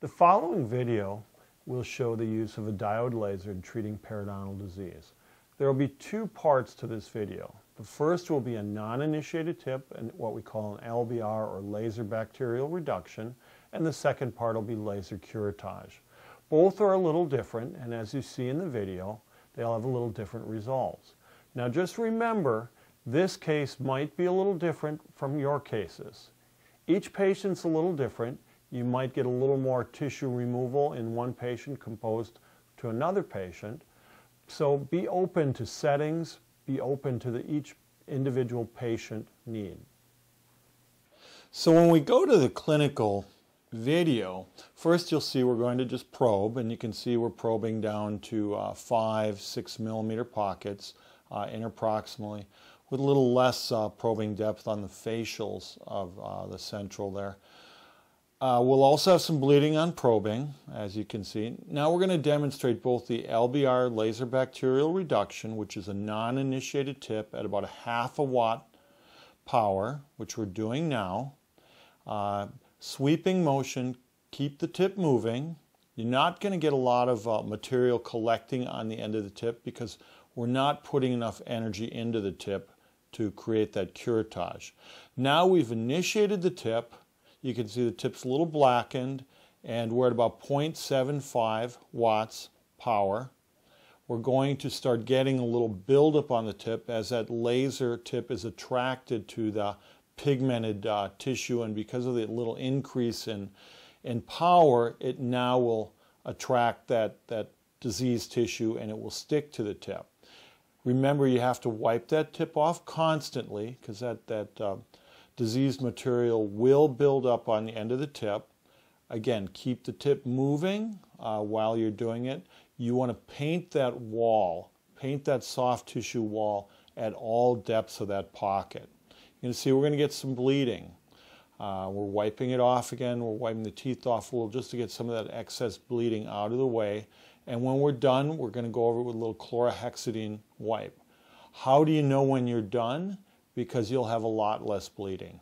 The following video will show the use of a diode laser in treating periodontal disease. There will be two parts to this video. The first will be a non-initiated tip and what we call an LBR or laser bacterial reduction and the second part will be laser curettage. Both are a little different and as you see in the video they'll have a little different results. Now just remember this case might be a little different from your cases. Each patient's a little different you might get a little more tissue removal in one patient composed to another patient. So be open to settings, be open to the, each individual patient need. So when we go to the clinical video, first you'll see we're going to just probe, and you can see we're probing down to uh, five, six millimeter pockets uh, interproximally, with a little less uh, probing depth on the facials of uh, the central there. Uh, we'll also have some bleeding on probing, as you can see. Now we're going to demonstrate both the LBR laser bacterial reduction, which is a non-initiated tip at about a half a watt power, which we're doing now. Uh, sweeping motion, keep the tip moving. You're not going to get a lot of uh, material collecting on the end of the tip because we're not putting enough energy into the tip to create that curettage. Now we've initiated the tip. You can see the tip's a little blackened and we're at about 0.75 watts power. We're going to start getting a little buildup on the tip as that laser tip is attracted to the pigmented uh, tissue and because of the little increase in, in power, it now will attract that, that diseased tissue and it will stick to the tip. Remember, you have to wipe that tip off constantly because that, that uh, diseased material will build up on the end of the tip. Again, keep the tip moving uh, while you're doing it. You want to paint that wall, paint that soft tissue wall at all depths of that pocket. You can see we're going to get some bleeding. Uh, we're wiping it off again. We're wiping the teeth off a little just to get some of that excess bleeding out of the way. And when we're done, we're going to go over it with a little chlorhexidine wipe. How do you know when you're done? Because you'll have a lot less bleeding.